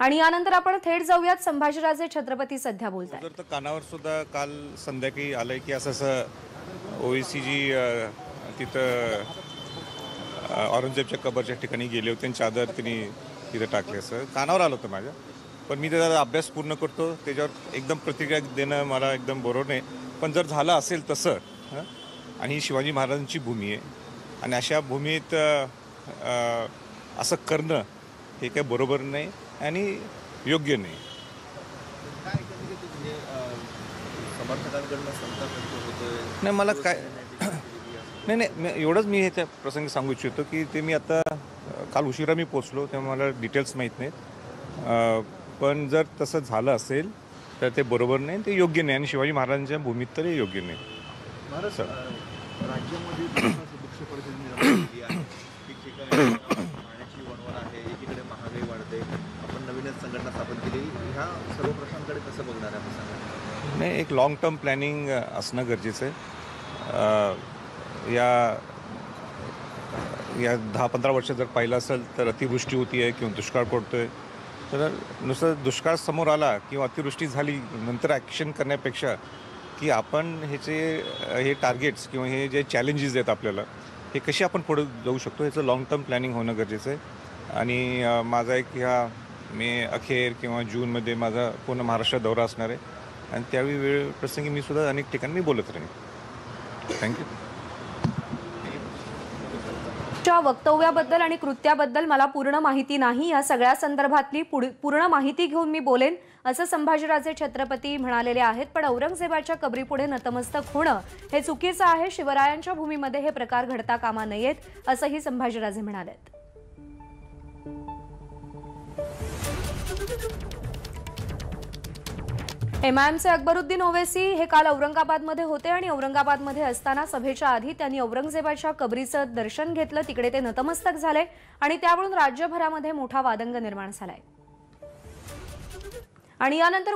आणि यानंतर आपण थेट जाऊयात. संभाजीराजे छत्रपती सध्या बोलतात तर कानावर सुद्धा काल संध्याकाळी आलंय की असं असं ओएसी जी तिथं औरंगजेबच्या कबरच्या ठिकाणी गेले होते आणि चादर तिने तिथं टाकले असं. कानावर आलं होतं माझ्या. पण मी त्याचा अभ्यास पूर्ण करतो. त्याच्यावर एकदम प्रतिक्रिया देणं मला एकदम बरोबर नाही. पण जर झालं असेल तसं आणि ही शिवाजी महाराजांची भूमी आहे आणि अशा भूमीत असं करणं हे काही बरोबर नाही आणि योग्य नाही. नाही मला काय नाही नाही मी- एवढंच मी ह्याच्या प्रसंगी सांगू इच्छितो की ते मी आता काल उशिरा मी पोचलो तेव्हा मला डिटेल्स माहीत नाहीत. पण जर तसं झालं असेल तर ते बरोबर नाही ते योग्य नाही आणि शिवाजी महाराजांच्या भूमीत तर हे योग्य नाही. राज्यामध्ये दुष्काळ- आहे एकीकडे महागाई वाढते. आपण नवीनच संघटना स्थापन केली. ह्या सर्व प्रश्नांकडे कसं बघणार आहे आपण नाही एक लॉंग टर्म प्लॅनिंग असणं गरजेचं आहे. या या दहा पंधरा वर्ष जर पाहिलं असेल तर अतिवृष्टी होती आहे किंवा दुष्काळ पडतो आहे तर नुसतं दुष्काळ समोर आला किंवा अतिवृष्टी झाली नंतर ॲक्शन करण्यापेक्षा की आपण ह्याचे हे टार्गेट्स किंवा हे जे चॅलेंजेस आहेत आपल्याला हे कशी आपण पुढे जाऊ शकतो याचं लॉंग टर्म प्लॅनिंग होणं गरजेचं आहे. आणि माझा एक ह्या मे अखेर किंवा जूनमध्ये माझा पूर्ण महाराष्ट्र दौरा असणार आहे. आणि त्यावेळी वेळ प्रसंगी मी सुद्धा अनेक ठिकाणी मी बोलत राहीन. थँक्यू च्या वक्तव्याबद्दल आणि कृत्याबद्दल मला पूर्ण माहिती नाही. या सगळ्या संदर्भातली पुढ- पूर्ण माहिती घेऊन मी बोलेन असं संभाजीराजे छत्रपती म्हणालेले आहेत. पण औरंगजेबाच्या कबरीपुढे नतमस्तक होणं हे चुकीचं आहे. शिवरायांच्या भूमीमध्ये हे प्रकार घडता कामा नयेत असंही संभाजीराजे म्हणालेत. एमआयएमचे अकबरुद्दीन ओवेसी हे काल औरंगाबादमध्ये होते आणि औरंगाबादमध्ये असताना सभेच्या आधी त्यांनी औरंगजेबाच्या कबरीचं दर्शन घेतलं. तिकडे ते नतमस्तक झाले आणि त्यावरून राज्यभरामध्ये मोठा वादंग निर्माण झालाय. आणि यानंतर